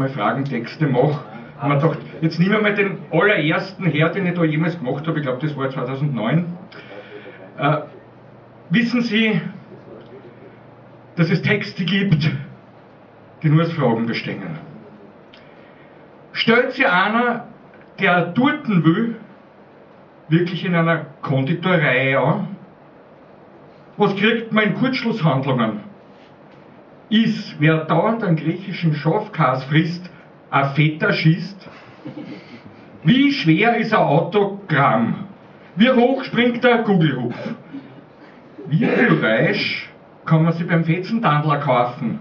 mal Fragentexte mache, haben wir gedacht, jetzt nehmen wir mal den allerersten her, den ich da jemals gemacht habe, ich glaube das war 2009. Äh, wissen Sie, dass es Texte gibt, die nur aus Fragen bestehen? Stellt sich einer, der Turten will, wirklich in einer Konditorei an? Was kriegt man in Kurzschlusshandlungen? Ist, wer dauernd einen griechischen Schafkas frisst, ein Feta schießt? Wie schwer ist ein Autogramm? Wie hoch springt der Gugelhupf? Wie viel Fleisch kann man sich beim Fetzentandler kaufen?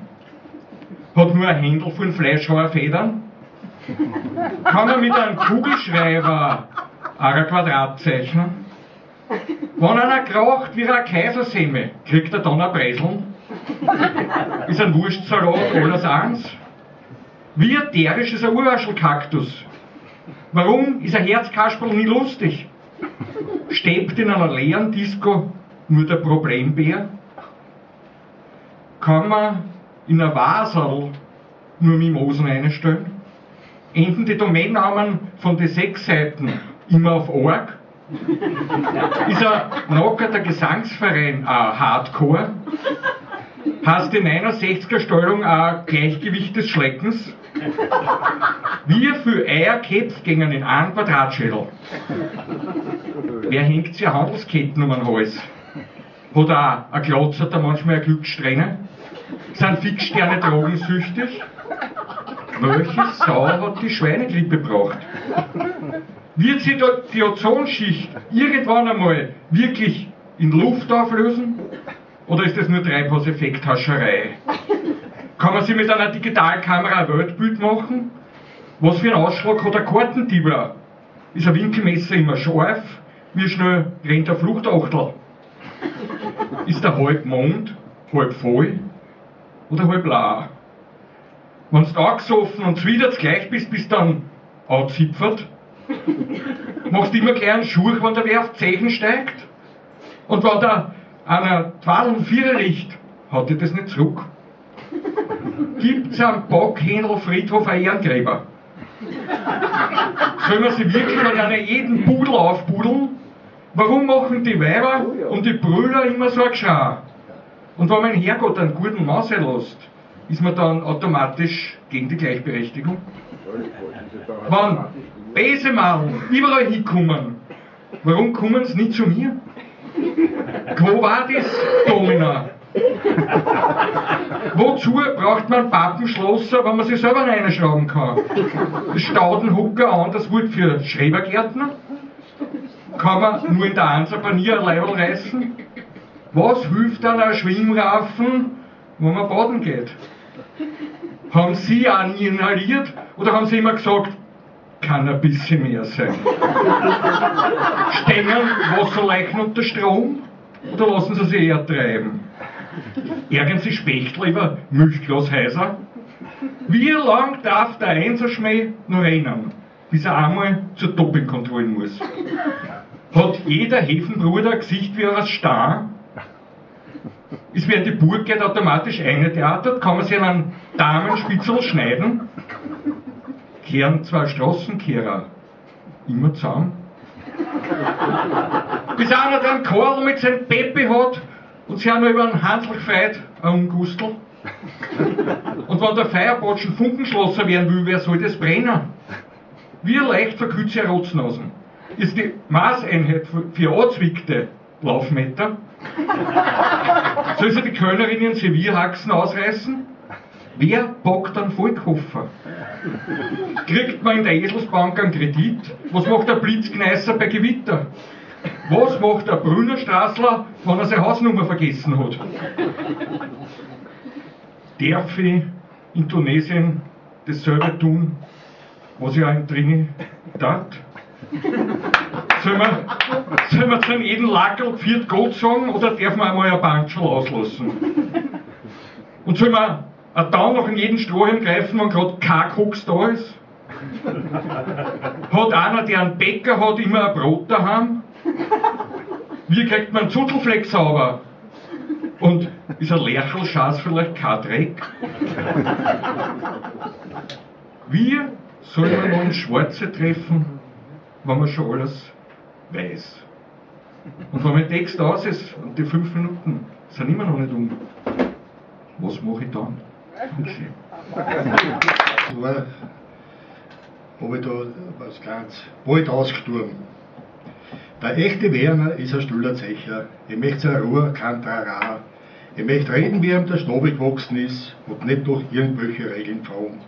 Hat nur ein Händel von Fleischhauerfedern? Kann man mit einem Kugelschreiber ein Quadrat zeichnen? Wenn einer kraucht wie ein Kaisersemme, kriegt er dann ein Breseln? Ist ein Wurstsalat alles eins? Wie ätherisch ist ein Urwaschelkaktus? Warum ist ein Herzkasperl nie lustig? Steppt in einer leeren Disco nur der Problembär? Kann man in ein Vasel nur Mimosen einstellen? Enden die Domainnamen von den sechs Seiten immer auf Org? Ist ein nackerter Gesangsverein ein Hardcore? Hast in einer 60er Steuerung ein Gleichgewicht des Schleckens? Wie viel Eier Ketz gingen in einen Quadratschädel? Wer hängt sich Handelsketten um den Hals? Hat auch ein Klotzer da manchmal eine Glückssträhne? Sind Fixsterne drogensüchtig? Welche Sau hat die Schweinegrippe gebracht? Wird sich die Ozonschicht irgendwann einmal wirklich in Luft auflösen? Oder ist das nur Treibhauseffekthascherei? Kann man sich mit einer Digitalkamera ein Weltbild machen? Was für einen Ausschlag hat ein Kartentiebler? Ist ein Winkelmesser immer scharf? Wie schnell rennt der Fluchtachtel? Ist der halb Mond, halb voll oder halb lau? Wenn du angesoffen und wieder gleich bist, bist dann anzipfert, machst du immer gleich einen Schuh, wenn der wer auf steigt. Und wenn der einer Twadel Viererlicht hat ihr das nicht zurück. Gibt es am Bockhändel Friedhof ein Ehrengräber? Sollen wir sie wirklich an einer jeden Pudel aufpudeln? Warum machen die Weiber und die Brüder immer so ein Geschrei? Und wenn mein Herrgott einen guten Maus lässt, ist man dann automatisch gegen die Gleichberechtigung? Wenn Besemalen überall hinkommen, warum kommen sie nicht zu mir? Quo vadis, Domina? Wozu braucht man Pappenschlosser, wenn man sich selber reinschrauben kann? Staudenhucker an, das Wort für Schrebergärtner? Kann man nur in der Ansapanier ein Leibel reißen? Was hilft dann ein Schwimmraffen, wo man baden geht? Haben Sie auch inhaliert oder haben Sie immer gesagt, kann ein bisschen mehr sein? Stängen Wasserleichen unter Strom oder lassen Sie sich eher treiben? Ärgern Sie Spechtel über Milchglashäuser? Wie lang darf der Einserschmäh noch rennen, bis er einmal zur Dopingkontrolle muss? Hat jeder Häfenbruder ein Gesicht wie ein Star? Ist während die Burg geht automatisch eingetheatert? Kann man sich an einen Damenspitzel schneiden? Kehren zwei Straßenkehrer immer zusammen. Bis einer den Korl mit seinem Pepe hat und sich auch noch über einen Hansel gefreut, ein Ungustel. Und wenn der Feierbotschen Funkenschlosser werden will, wer soll das brennen? Wie leicht verkürzt Rotznasen? Ist die Maßeinheit für Anzwickte Laufmeter? Soll sie die Kölnerin ihren Servierhaxen ausreißen? Wer packt einen Volkhofer? Kriegt man in der Eselsbank einen Kredit? Was macht der Blitzgneißer bei Gewitter? Was macht der Brünnerstraßler, wenn er seine Hausnummer vergessen hat? Darf ich in Tunesien dasselbe tun, was ich auch in Trini tat? Sollen wir, sollen wir zu jeden Lackel viert Gott sagen oder darf man einmal ein Banschel auslassen? Und sollen wir ein Daumen noch in jeden Strohhalm greifen, wenn gerade kein Koks da ist? Hat einer, der einen Bäcker hat, immer ein Brot daheim? Wie kriegt man einen Zuttelfleck sauber? Und ist ein Lerchelschatz vielleicht kein Dreck? Wie soll man nun Schwarze treffen, wenn man schon alles weiß? Und wenn mein Text aus ist und die fünf Minuten sind immer noch nicht um, was mache ich dann? Habe ich da was ganz bald ausgestorben. Der echte Werner ist ein stiller Zecher. Ich möchte seine Ruhe, kein Trara. Ich möchte reden, wie ihm der Schnabel gewachsen ist und nicht durch irgendwelche Regeln fragen.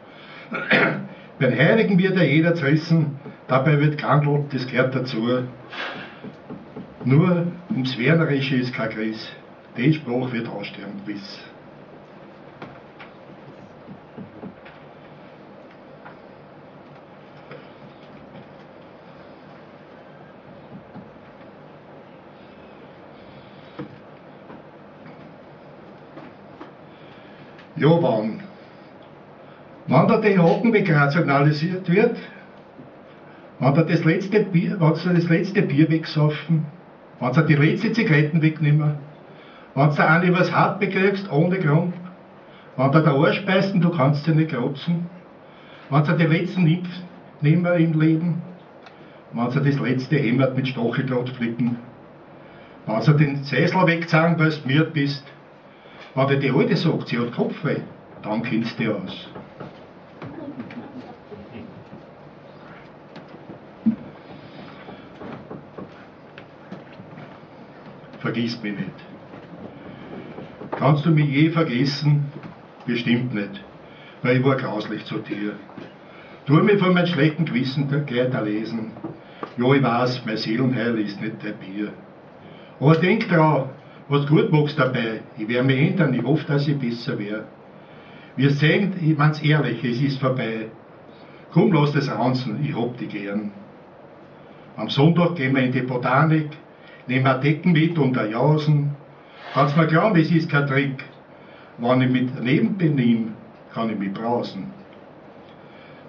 Beim Heiligen wird ja jeder zerrissen, dabei wird gehandelt, das gehört dazu. Nur ums Wernerische ist kein Gris. Den Spruch wird aussterben gewiss. Ja, wann? Wenn da die Hockenweg rationalisiert wird, wenn da das letzte Bier, wenn sie das letzte Bier wegsoffen, wenn sie die letzte Zigaretten wegnehmen, wenn du eine was hart bekriegst, ohne Grund, wenn du der Arsch beißt und du kannst sie nicht klopfen, wenn sie die letzten Nimpf nehmen im Leben, wenn sie das letzte Hämmert mit Stacheldraht flicken, wenn sie den Sessel wegzahlen, weil du miert bist, wenn dir die Alte sagt, sie hat Kopfweh, dann kennst du die aus. Vergiss mich nicht. Kannst du mich je vergessen? Bestimmt nicht, weil ich war grauslich zu dir. Tu mir von meinem schlechten Gewissen gleich da lesen. Ja, ich weiß, mein Seelenheil ist nicht dein Bier. Aber denk dran, was gut machst dabei. Ich werde mich ändern, ich hoffe, dass ich besser wäre. Wir sehen, ich mein's ehrlich, es ist vorbei. Komm, lass das ranzen, ich hab dich gern. Am Sonntag gehen wir in die Botanik, nehmen wir Decken mit und ein Jausen. Kannst mir glauben, es ist kein Trick. Wenn ich mit Nebenbenehm, kann ich mich brausen.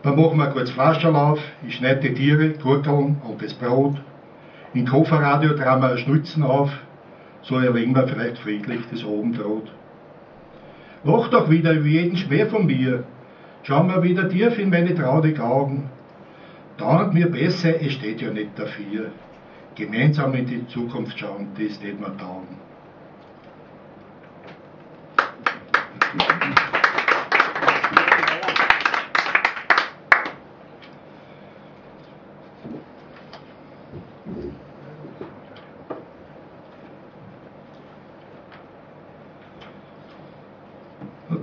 Dann machen wir kurz Flaschen auf, ich schneide die Tiere, Gurkeln und das Brot. Im Kofferradio tragen wir Schnutzen auf, so erlegen wir vielleicht friedlich das Abendrot. Lach doch wieder über jeden Schmäh von mir, schau mir wieder tief in meine traurigen Augen. Dauert mir besser, es steht ja nicht dafür. Gemeinsam in die Zukunft schauen, das steht mir taugen.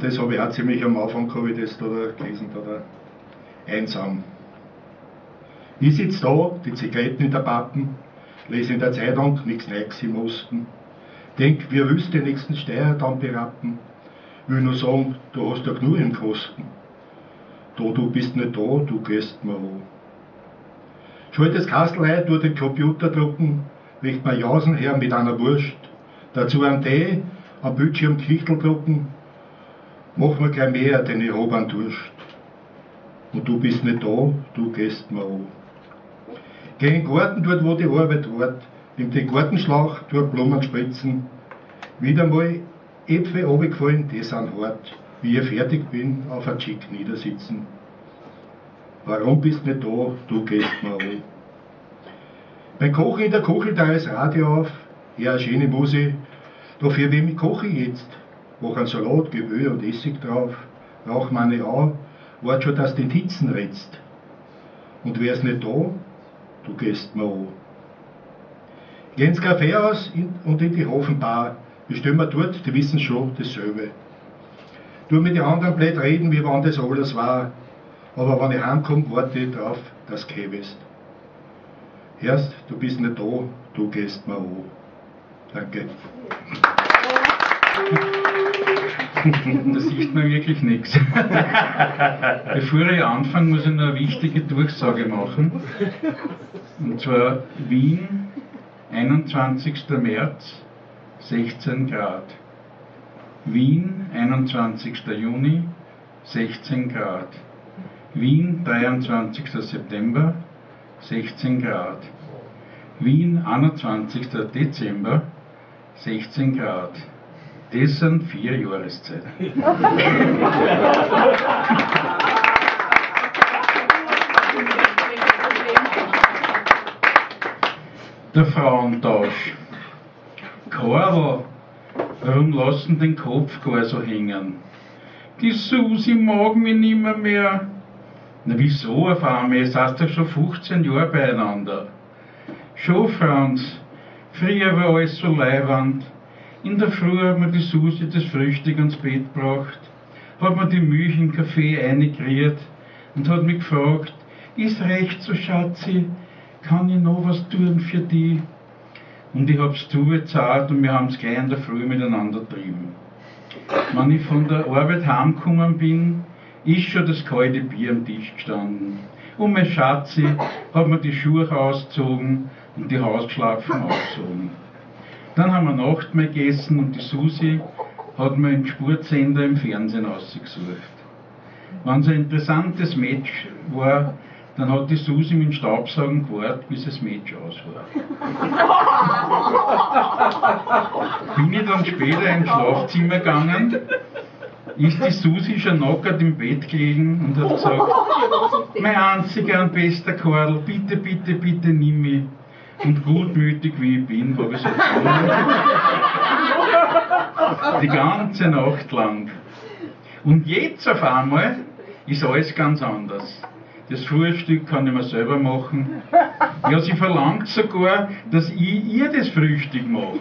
Das habe ich auch ziemlich am Anfang ich das da gelesen, da einsam. Ich sitze da, die Zigaretten in der Pappen, lese in der Zeitung nichts Neues im Osten. Denk, wir willst den nächsten Steuer dann berappen. Will nur sagen, du hast ja genug im Kosten. Da, du bist nicht da, du gehst mir an. Schalt das Kastel ein, tu den Computer drucken, legt mir Jausen her mit einer Wurst. Dazu ein Tee, am Bildschirm Kichtel drucken, mach mir gleich mehr, denn ich hab einen Durst. Und du bist nicht da, du gehst mir an. Geh in den Garten, dort wo die Arbeit wart, nimm den Gartenschlauch, tu Blumen spritzen. Wieder mal Äpfel runtergefallen, die sind hart. Wie ich fertig bin, auf ein Chick niedersitzen. Warum bist nicht da, du gehst mir an. Beim Kochen in der Küche da ist Radio auf, ja, schöne Musik. Doch für wem koche ich jetzt? Mach einen Salat, gib Öl und Essig drauf, rauch meine an, wart schon, dass du den Hitzen rätst. Und wär's nicht da, du gehst mir an. Geh ins Kaffeehaus und in die Hofenbar, bestellen wir dort, die wissen schon dasselbe. Tu mit den anderen blöd reden, wie wann das alles war, aber wenn ich heimkomme, warte ich drauf, dass du kämest. Erst, du bist nicht da, du gehst mir an. Danke. Da sieht man wirklich nichts. Bevor ich anfange, muss ich noch eine wichtige Durchsage machen. Und zwar Wien, 21. März, 16 Grad. Wien, 21. Juni, 16 Grad. Wien, 23. September, 16 Grad. Wien, 21. Dezember, 16 Grad. Das sind vier Jahreszeiten. Der Frauentausch. Karl, warum lassen den Kopf gar so hängen? Die Susi mag mich nimmer mehr. Na wieso auf einmal? Es hast doch schon 15 Jahre beieinander. Schon, Franz, früher war alles so leiwand. In der Früh hat mir die Susi das Frühstück ans Bett gebracht, hat mir die Milch in Kaffee eingekriegt und hat mich gefragt, ist recht so, Schatzi, kann ich noch was tun für die? Und ich hab's zugezahlt und wir haben's gleich in der Früh miteinander getrieben. Wenn ich von der Arbeit heimgekommen bin, ist schon das kalte Bier am Tisch gestanden. Und mein Schatzi hat mir die Schuhe ausgezogen und die Hausgeschlafen ausgezogen. Dann haben wir Nachtmahl gegessen und die Susi hat mir einen Sportsender im Fernsehen ausgesucht. Wenn es ein interessantes Match war, dann hat die Susi mit dem Staubsaugen gewartet, bis das Match aus war. Bin ich dann später ins Schlafzimmer gegangen, ist die Susi schon nackert im Bett gelegen und hat gesagt, mein einziger und bester Karl, bitte, bitte, bitte nimm mich. Und gutmütig wie ich bin, habe ich so. Die ganze Nacht lang. Und jetzt auf einmal ist alles ganz anders. Das Frühstück kann ich mir selber machen. Ja, sie verlangt sogar, dass ich ihr das Frühstück mache.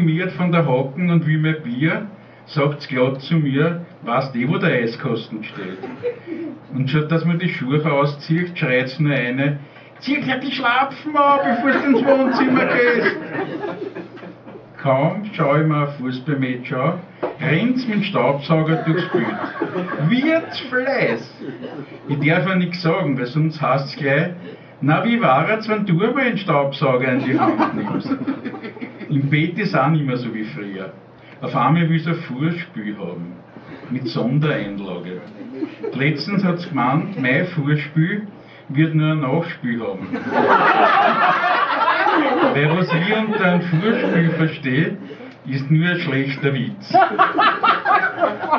Mir von der Hocken und will mein Bier, sagt sie glatt zu mir, weißt du, wo der Eiskasten steht. Und statt dass man die Schuhe auszieht, schreit sie nur eine, zieh gleich die Schlapfen an, bevor du ins Wohnzimmer gehst. Kaum schaue ich mir ein Fußballmatch an, rennt mit dem Staubsauger durchs Bild. Wird's Fleiß! Ich darf ja nichts sagen, weil sonst heißt es gleich, na wie war es, wenn du aber einen Staubsauger in die Hand nimmst? Im Bett ist auch nicht mehr so wie früher. Auf einmal will sie ein Fußspiel haben. Mit Sondereinlage. Letztens hat sie gemeint, mein Fußspiel wird nur ein Nachspiel haben. Weil was ich unter einem Fußspiel verstehe, ist nur ein schlechter Witz.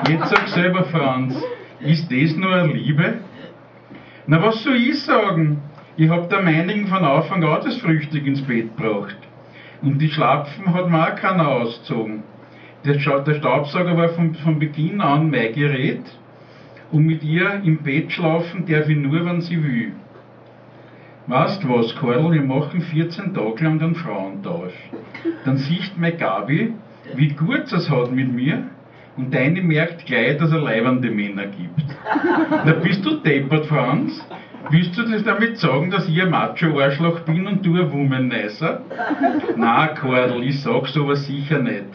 Jetzt sag selber, Franz, ist das nur eine Liebe? Na, was soll ich sagen? Ich hab der meinigen von Anfang an das Frühstück ins Bett gebracht. Und die Schlapfen hat mir auch keiner ausgezogen. Der Staubsauger war von, von Beginn an mein Gerät. Und mit ihr im Bett schlafen darf ich nur, wenn sie will. Weißt was, Karl, wir machen 14 Tage lang einen Frauentausch. Dann sieht mein Gabi, wie gut es hat mit mir und deine merkt gleich, dass er leibende Männer gibt. Na bist du deppert, Franz? Willst du das damit sagen, dass ich ein Macho-Arschloch bin und du ein Womanizer? Na, Karl, ich sag sowas sicher nicht.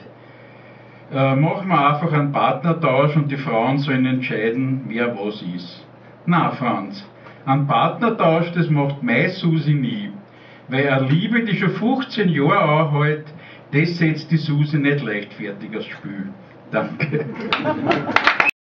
Äh, machen wir einfach einen Partnertausch und die Frauen sollen entscheiden, wer was ist. Na, Franz, ein Partnertausch, das macht meine Susi nie. Weil eine Liebe, die schon 15 Jahre anhält, das setzt die Susi nicht leichtfertig aufs Spiel. Danke.